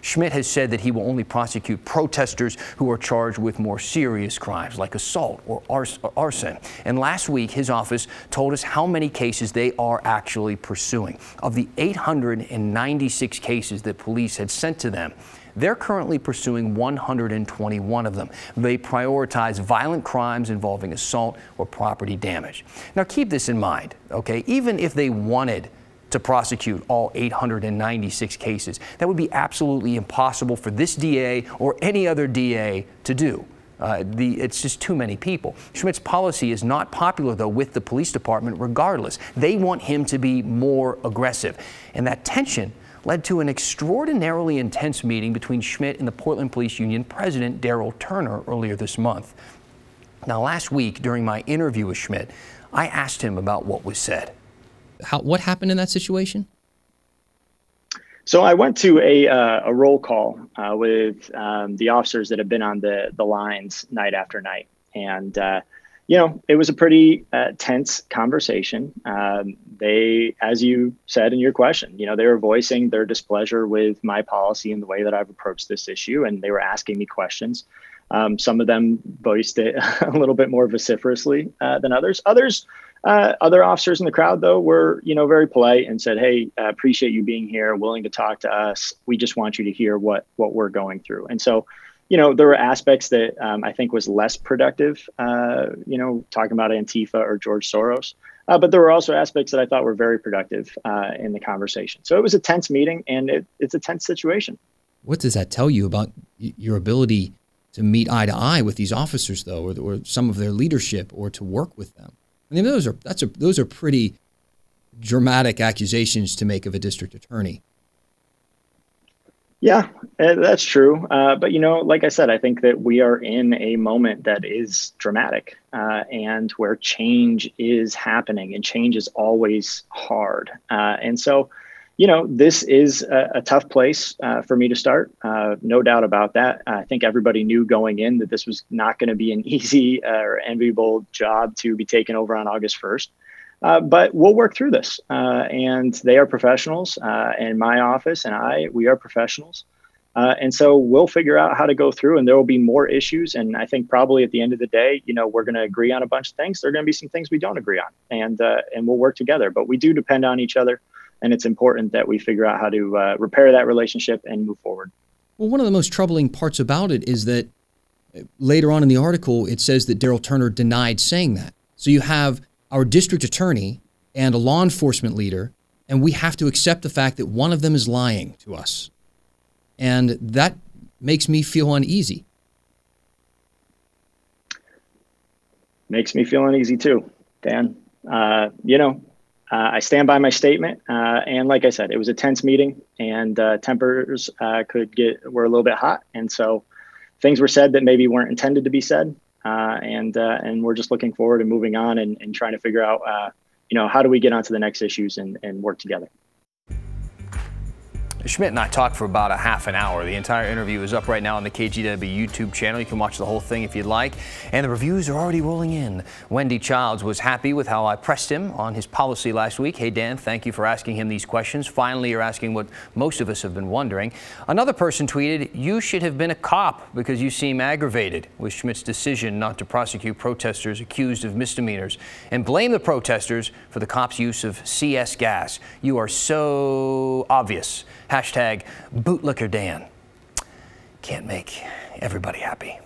Schmidt has said that he will only prosecute protesters who are charged with more serious crimes like assault or arson. And last week, his office told us how many cases they are actually pursuing. Of the 896 cases that police had sent to them, they're currently pursuing 121 of them. They prioritize violent crimes involving assault or property damage. Now keep this in mind, okay? Even if they wanted to prosecute all 896 cases, that would be absolutely impossible for this DA or any other DA to do. Uh, the, it's just too many people. Schmidt's policy is not popular, though, with the police department regardless. They want him to be more aggressive. And that tension led to an extraordinarily intense meeting between Schmidt and the Portland Police Union President Daryl Turner earlier this month. Now, last week, during my interview with Schmidt, I asked him about what was said. How, what happened in that situation? So I went to a, uh, a roll call uh, with um, the officers that have been on the, the lines night after night. And uh, you know, it was a pretty uh, tense conversation. Um, they, as you said in your question, you know, they were voicing their displeasure with my policy and the way that I've approached this issue, and they were asking me questions. Um, some of them voiced it a little bit more vociferously uh, than others. Others, uh, other officers in the crowd, though, were you know very polite and said, "Hey, uh, appreciate you being here, willing to talk to us. We just want you to hear what what we're going through." And so you know, there were aspects that um, I think was less productive, uh, you know, talking about Antifa or George Soros. Uh, but there were also aspects that I thought were very productive uh, in the conversation. So it was a tense meeting and it, it's a tense situation. What does that tell you about your ability to meet eye to eye with these officers, though, or, or some of their leadership, or to work with them? I mean, those are that's a, those are pretty dramatic accusations to make of a district attorney. Yeah, eh, that's true. Uh, but you know, like I said, I think that we are in a moment that is dramatic, uh, and where change is happening, and change is always hard. Uh, and so, you know, this is a, a tough place uh, for me to start. Uh, no doubt about that. I think everybody knew going in that this was not going to be an easy uh, or enviable job to be taken over on August first. Uh, but we'll work through this. Uh, and they are professionals, uh, and my office and I, we are professionals. Uh, and so we'll figure out how to go through, and there will be more issues. And I think probably at the end of the day, you know, we're going to agree on a bunch of things. There are going to be some things we don't agree on, and uh, and we'll work together. But we do depend on each other, and it's important that we figure out how to repair that relationship and move forward. Well, one of the most troubling parts about it is that later on in the article, it says that Daryl Turner denied saying that. So you have our district attorney and a law enforcement leader, and we have to accept the fact that one of them is lying to us. And that makes me feel uneasy. Makes me feel uneasy too, Dan. Uh, you know, uh, I stand by my statement. Uh, and like I said, it was a tense meeting, and uh, tempers uh, could get were a little bit hot, and so things were said that maybe weren't intended to be said. Uh, and uh, and we're just looking forward and moving on and, and trying to figure out, you know, how do we get onto the next issues and, and work together. Schmidt and I talked for about a half an hour. The entire interview is up right now on the KGW YouTube channel. You can watch the whole thing if you'd like. And the reviews are already rolling in. Wendy Childs was happy with how I pressed him on his policy last week. Hey, Dan, thank you for asking him these questions. Finally, you're asking what most of us have been wondering. Another person tweeted, you should have been a cop because you seem aggravated with Schmidt's decision not to prosecute protesters accused of misdemeanors and blame the protesters for the cops' use of CS gas. You are so obvious. Hashtag bootlicker Dan. Can't make everybody happy.